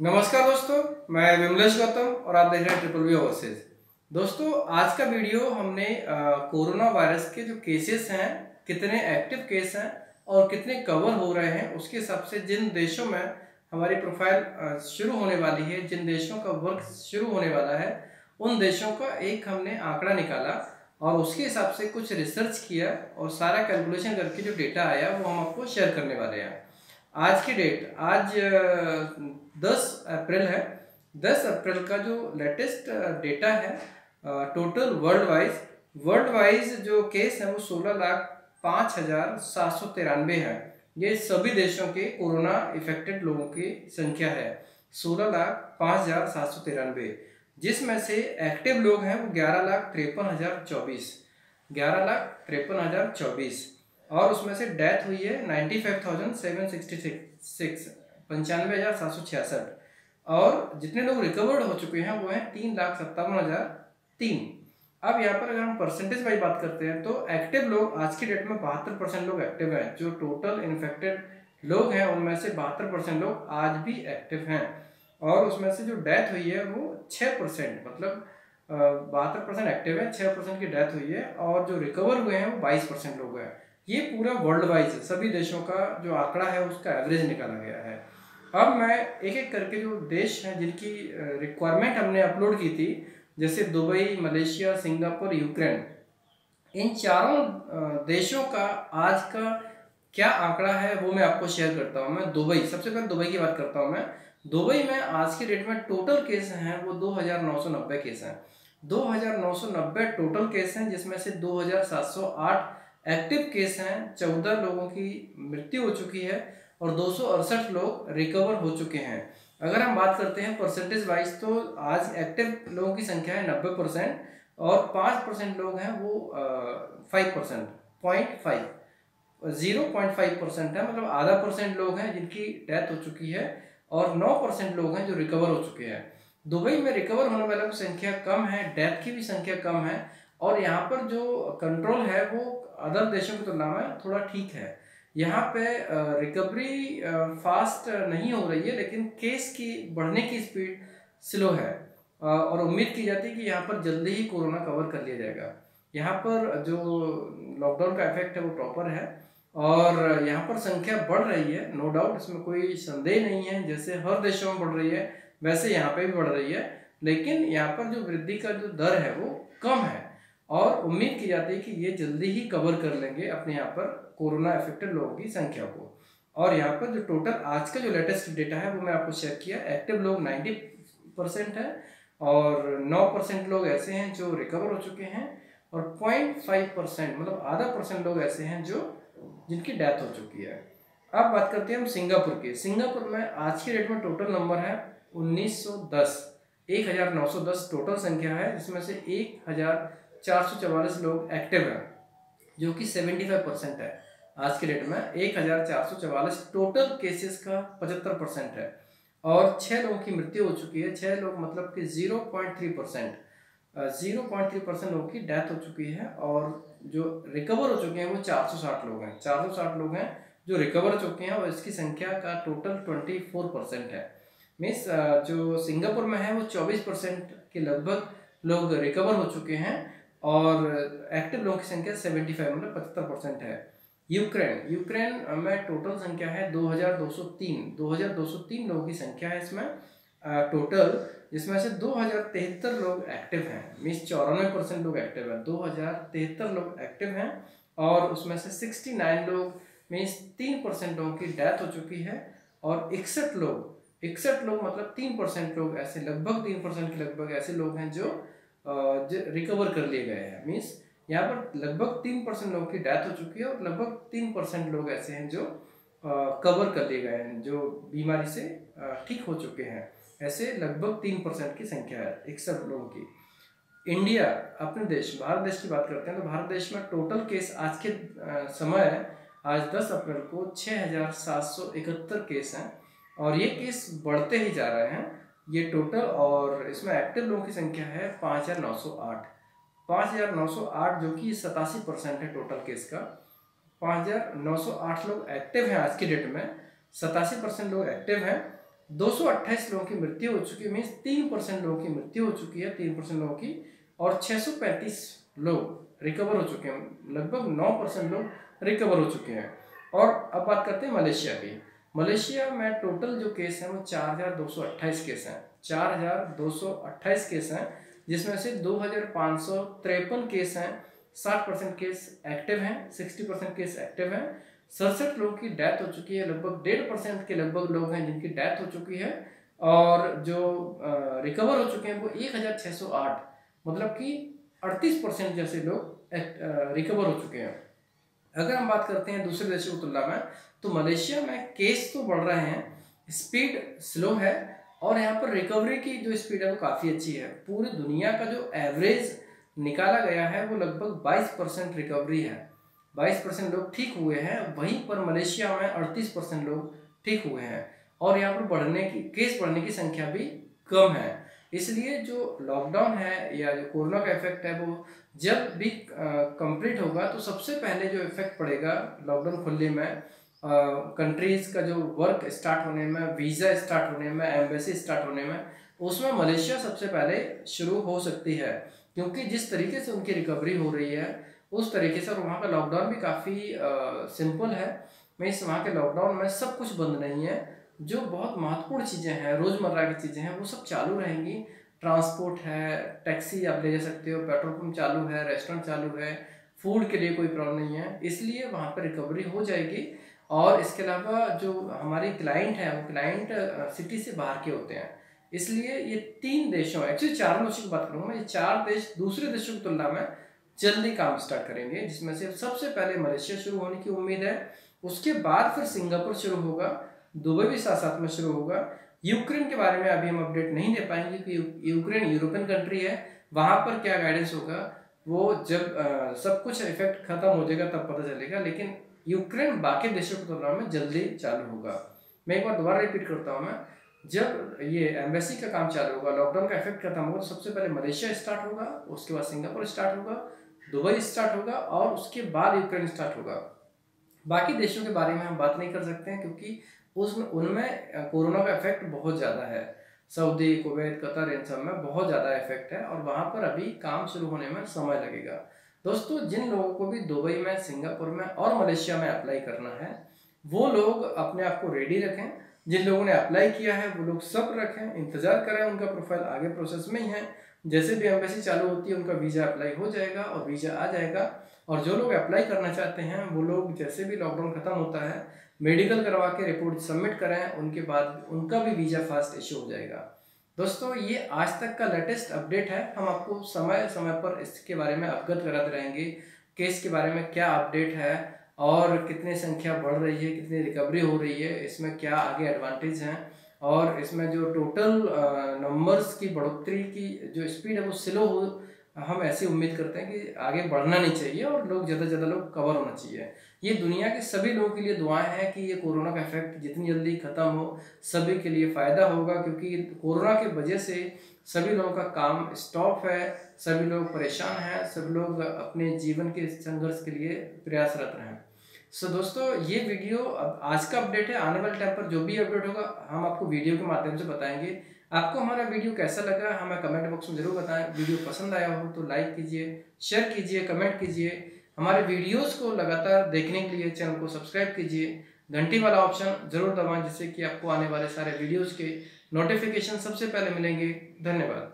नमस्कार दोस्तों, मैं विमलेश गौतम और आप देख रहे हैं ट्रिपल वी ओवरसीज दोस्तों, आज का वीडियो हमने कोरोना वायरस के जो केसेस हैं, कितने एक्टिव केस हैं और कितने कवर हो रहे हैं, उसके हिसाब से जिन देशों में हमारी प्रोफ़ाइल शुरू होने वाली है, जिन देशों का वर्क शुरू होने वाला है, उन देशों का एक हमने आंकड़ा निकाला और उसके हिसाब से कुछ रिसर्च किया और सारा कैलकुलेशन करके जो डेटा आया, वो हम आपको शेयर करने वाले हैं। आज की डेट आज दस अप्रैल है। दस अप्रैल का जो लेटेस्ट डेटा है total world wise world wise जो केस है वो सोलह लाख पाँच हज़ार सात सौ तिरानवे है। ये सभी देशों के कोरोना इफेक्टेड लोगों की संख्या है। सोलह लाख पाँच हज़ार सात सौ तिरानवे। जिसमें से एक्टिव लोग हैं वो ग्यारह लाख तिरपन हज़ार चौबीस। ग्यारह लाख तिरपन हज़ार चौबीस। और उसमें से डेथ हुई है ninety five thousand seven sixty six. पंचानवे हज़ार सात सौ छियासठ। और जितने लोग रिकवर्ड हो चुके हैं, वो हैं तीन लाख सत्तावन हज़ार तीन। अब यहाँ पर अगर हम परसेंटेज वाइज बात करते हैं तो एक्टिव लोग, आज की डेट में बहत्तर परसेंट लोग एक्टिव हैं। जो टोटल इन्फेक्टेड लोग हैं, उनमें से बहत्तर परसेंट लोग आज भी एक्टिव हैं। और उसमें से जो डेथ हुई है, वो छः परसेंट मतलब बहत्तर परसेंट एक्टिव है छः परसेंट की डेथ हुई है। और जो रिकवर हुए हैं, वो बाईस परसेंट लोग हैं। ये पूरा वर्ल्ड वाइज सभी देशों का जो आंकड़ा है, उसका एवरेज निकाला गया है। अब मैं एक एक करके जो देश हैं, जिनकी रिक्वायरमेंट हमने अपलोड की थी, जैसे दुबई, मलेशिया, सिंगापुर, यूक्रेन, इन चारों देशों का आज का क्या आंकड़ा है, वो मैं आपको शेयर करता हूँ। मैं दुबई, सबसे पहले दुबई की बात करता हूँ मैं। दुबई में आज की डेट में टोटल केस हैं, वो दो हज़ार नौ सौ नब्बे केस हैं। दो हज़ार नौ सौ नब्बे टोटल केस हैं, जिसमें से दो हज़ार सात सौ आठ एक्टिव केस हैं। चौदह लोगों की मृत्यु हो चुकी है। और दो सौ अड़सठ लोग रिकवर हो चुके हैं। अगर हम बात करते हैं परसेंटेज वाइज तो आज एक्टिव लोगों की संख्या है नब्बे परसेंट और पाँच परसेंट लोग हैं वो five percent point five zero point five percent है मतलब आधा परसेंट लोग हैं जिनकी डेथ हो चुकी है और नौ परसेंट लोग हैं जो रिकवर हो चुके हैं। दुबई में रिकवर होने वालों की संख्या कम है डेथ की भी संख्या कम है और यहाँ पर जो कंट्रोल है वो अदर देशों की तुलना में थोड़ा ठीक है। यहाँ पे रिकवरी फास्ट नहीं हो रही है, लेकिन केस की बढ़ने की स्पीड स्लो है। और उम्मीद की जाती है कि यहाँ पर जल्दी ही कोरोना कवर कर लिया जाएगा। यहाँ पर जो लॉकडाउन का इफ़ेक्ट है वो प्रॉपर है, और यहाँ पर संख्या बढ़ रही है नो डाउट इसमें कोई संदेह नहीं है, जैसे हर देशों में बढ़ रही है, वैसे यहाँ पे भी बढ़ रही है, लेकिन यहाँ पर जो वृद्धि का जो दर है वो कम है। और उम्मीद की जाती है कि ये जल्दी ही कवर कर लेंगे अपने यहाँ पर कोरोना इफेक्टेड लोगों की संख्या को। और यहाँ पर जो टोटल आज का जो लेटेस्ट डेटा है वो मैं आपको शेयर किया एक्टिव लोग नाइन्टी परसेंट है और नौ परसेंट लोग ऐसे हैं जो रिकवर हो चुके हैं और पॉइंट फाइव परसेंट मतलब आधा परसेंट लोग ऐसे हैं जो जिनकी डेथ हो चुकी है। अब बात करते हैं हम सिंगापुर की। सिंगापुर में आज की डेट में टोटल नंबर है 1910 1910 टोटल संख्या है, जिसमें से एक हज़ार चार लोग एक्टिव हैं, जो कि 75 परसेंट है। आज के डेट में एक हज़ार चार सौ चवालीस टोटल केसेस का पचहत्तर परसेंट है। और छः लोगों की मृत्यु हो चुकी है छः लोग मतलब कि zero point three percent zero point three percent लोगों की डेथ हो चुकी है और जो रिकवर हो चुके हैं वो चार सौ साठ लोग हैं। चार सौ साठ लोग हैं जो रिकवर हो चुके हैं और इसकी संख्या का टोटल ट्वेंटी फोर परसेंट है। मीन्स जो सिंगापुर में है वो चौबीस परसेंट के लगभग लोग रिकवर हो चुके हैं। और एक्टिव लोगों की संख्या सेवेंटी फाइव मतलब पचहत्तर परसेंट है। यूक्रेन यूक्रेन में टोटल संख्या है दो हज़ार दो सौ तीन। दो हज़ार दो सौ तीन लोगों की संख्या है इसमें टोटल जिसमें से दो हज़ार तिहत्तर लोग एक्टिव हैं। मीन्स चौरानवे परसेंट लोग एक्टिव हैं। दो हज़ार तिहत्तर लोग एक्टिव हैं और उसमें से सिक्सटी नाइन लोग मीन्स तीन परसेंट लोगों की डेथ हो चुकी है और इकसठ लोग इकसठ लोग मतलब तीन परसेंट लोग ऐसे, लगभग तीन परसेंट के लगभग ऐसे लोग हैं जो रिकवर कर लिए गए हैं। मीन्स यहाँ पर लगभग तीन परसेंट लोगों की डेथ हो चुकी है और लगभग तीन परसेंट लोग ऐसे हैं जो कवर कर लिए गए हैं, जो बीमारी से ठीक हो चुके हैं। ऐसे लगभग तीन परसेंट की संख्या है इकसठ लोगों की। इंडिया अपने देश, भारत देश की बात करते हैं तो भारत देश में टोटल केस आज के समय आज 10 अप्रैल को छः हज़ार सात सौ इकहत्तर केस हैं और ये केस बढ़ते ही जा रहे हैं। ये टोटल और इसमें एक्टिव लोगों की संख्या है पाँच हज़ार नौ सौ आठ। पाँच हज़ार नौ सौ आठ जो कि सतासी परसेंट है टोटल केस का। पाँच हज़ार नौ सौ आठ लोग एक्टिव हैं आज की डेट में। सतासी परसेंट लोग एक्टिव हैं। 228 लोगों की मृत्यु हो चुकी है मीन्स तीन परसेंट लोगों की मृत्यु हो चुकी है, तीन परसेंट लोगों की। और 635 लोग रिकवर हो चुके हैं। लगभग नौ परसेंट लोग रिकवर हो चुके हैं। और अब बात करते हैं मलेशिया की। मलेशिया में टोटल जो केस हैं वो चार हज़ार दो सौ अट्ठाईस केस हैं। चार हज़ार दो सौ अट्ठाईस केस हैं, जिसमें से दो हज़ार पाँच सौ तिरपन केस हैं। साठ परसेंट केस एक्टिव हैं, सिक्सटी परसेंट केस एक्टिव हैं। सड़सठ लोगों की डेथ हो चुकी है, लगभग डेढ़ परसेंट के लगभग लोग हैं जिनकी डेथ हो चुकी है। और जो रिकवर हो चुके हैं वो एक हज़ार छः सौ आठ। मतलब कि अड़तीस परसेंट जैसे लोग रिकवर हो चुके हैं। अगर हम बात करते हैं दूसरे देशों की तुलना में तो मलेशिया में केस तो बढ़ रहे हैं। स्पीड स्लो है और यहाँ पर रिकवरी की जो स्पीड है वो काफ़ी अच्छी है। पूरी दुनिया का जो एवरेज निकाला गया है वो लगभग 22 परसेंट रिकवरी है। 22 परसेंट लोग ठीक हुए हैं, वहीं पर मलेशिया में 38 परसेंट लोग ठीक हुए हैं। और यहाँ पर बढ़ने की केस बढ़ने की संख्या भी कम है। इसलिए जो लॉकडाउन है या जो कोरोना का इफ़ेक्ट है वो जब भी कंप्लीट होगा तो सबसे पहले जो इफ़ेक्ट पड़ेगा लॉकडाउन खुलने में कंट्रीज़ का जो वर्क स्टार्ट होने में वीज़ा स्टार्ट होने में एम्बेसी स्टार्ट होने में, उसमें मलेशिया सबसे पहले शुरू हो सकती है। क्योंकि जिस तरीके से उनकी रिकवरी हो रही है, उस तरीके से और वहाँ का लॉकडाउन भी काफ़ी सिंपल है। मीन्स वहाँ के लॉकडाउन में सब कुछ बंद नहीं है। जो बहुत महत्वपूर्ण चीज़ें हैं, रोज़मर्रा की चीज़ें हैं, वो सब चालू रहेंगी। ट्रांसपोर्ट है, टैक्सी आप ले जा सकते हो, पेट्रोल पंप चालू है, रेस्टोरेंट चालू है, फ़ूड के लिए कोई प्रॉब्लम नहीं है। इसलिए वहाँ पर रिकवरी हो जाएगी और इसके अलावा जो हमारी क्लाइंट है, वो क्लाइंट सिटी से बाहर के होते हैं। इसलिए ये तीन देशों एक्चुअली चार देशों की बात करूँगा, ये चार देश दूसरे देशों की तुलना में जल्दी काम स्टार्ट करेंगे, जिसमें से सबसे पहले मलेशिया शुरू होने की उम्मीद है। उसके बाद फिर सिंगापुर शुरू होगा, दुबई भी साथ साथ में शुरू होगा यूक्रेन के बारे में अभी हम अपडेट नहीं दे पाएँगे कि यूक्रेन यूरोपियन कंट्री है वहाँ पर क्या गाइडेंस होगा वो जब आ, सब कुछ इफ़ेक्ट खत्म हो जाएगा तब पता चलेगा लेकिन यूक्रेन बाकी देशों की तुलना में जल्दी चालू होगा। मैं एक बार दोबारा रिपीट करता हूँ मैं। जब ये एम्बेसी का काम चालू होगा लॉकडाउन का इफ़ेक्ट खत्म होगा तो सबसे पहले मलेशिया स्टार्ट होगा उसके बाद सिंगापुर स्टार्ट होगा दुबई स्टार्ट होगा और उसके बाद यूक्रेन स्टार्ट होगा। बाकी देशों के बारे में हम बात नहीं कर सकते हैं क्योंकि उसमें, उनमें कोरोना का इफ़ेक्ट बहुत ज़्यादा है। सऊदी, कुवैत, कतर, इन सब में बहुत ज़्यादा इफ़ेक्ट है और वहाँ पर अभी काम शुरू होने में समय लगेगा। दोस्तों, जिन लोगों को भी दुबई में, सिंगापुर में और मलेशिया में अप्लाई करना है, वो लोग अपने आप को रेडी रखें। जिन लोगों ने अप्लाई किया है, वो लोग सब रखें, इंतज़ार करें उनका प्रोफ़ाइल आगे प्रोसेस में ही है। जैसे भी एम्बेसी चालू होती है, उनका वीज़ा अप्लाई हो जाएगा और वीज़ा आ जाएगा। और जो लोग अप्लाई करना चाहते हैं, वो लोग जैसे भी लॉकडाउन खत्म होता है मेडिकल करवा के रिपोर्ट सबमिट करें, उनके बाद उनका भी वीज़ा फास्ट इशू हो जाएगा। दोस्तों, ये आज तक का लेटेस्ट अपडेट है। हम आपको समय समय पर इसके बारे में अवगत कराते रहेंगे केस के बारे में क्या अपडेट है और कितनी संख्या बढ़ रही है, कितनी रिकवरी हो रही है, इसमें क्या आगे एडवांटेज हैं और इसमें जो टोटल नंबर्स की बढ़ोतरी की जो स्पीड है, वो स्लो हो हम ऐसी उम्मीद करते हैं कि आगे बढ़ना नहीं चाहिए और लोग ज़्यादा से ज़्यादा लोग कवर होना चाहिए। ये दुनिया के सभी लोगों के लिए दुआएँ हैं कि ये कोरोना का इफ़ेक्ट जितनी जल्दी ख़त्म हो, सभी के लिए फ़ायदा होगा क्योंकि कोरोना के वजह से सभी लोगों का काम स्टॉप है, सभी लोग परेशान हैं सभी लोग अपने जीवन के संघर्ष के लिए प्रयासरत रहें सो दोस्तों, ये वीडियो अब आज का अपडेट है। आने वाले टाइम पर जो भी अपडेट होगा, हम आपको वीडियो के माध्यम से बताएँगे। आपको हमारा वीडियो कैसा लगा, हमें कमेंट बॉक्स में ज़रूर बताएँ। वीडियो पसंद आया हो तो लाइक कीजिए शेयर कीजिए कमेंट कीजिए। हमारे वीडियोस को लगातार देखने के लिए चैनल को सब्सक्राइब कीजिए। घंटी वाला ऑप्शन ज़रूर दबाएँ, जिससे कि आपको आने वाले सारे वीडियोज़ के नोटिफिकेशन सबसे पहले मिलेंगे। धन्यवाद।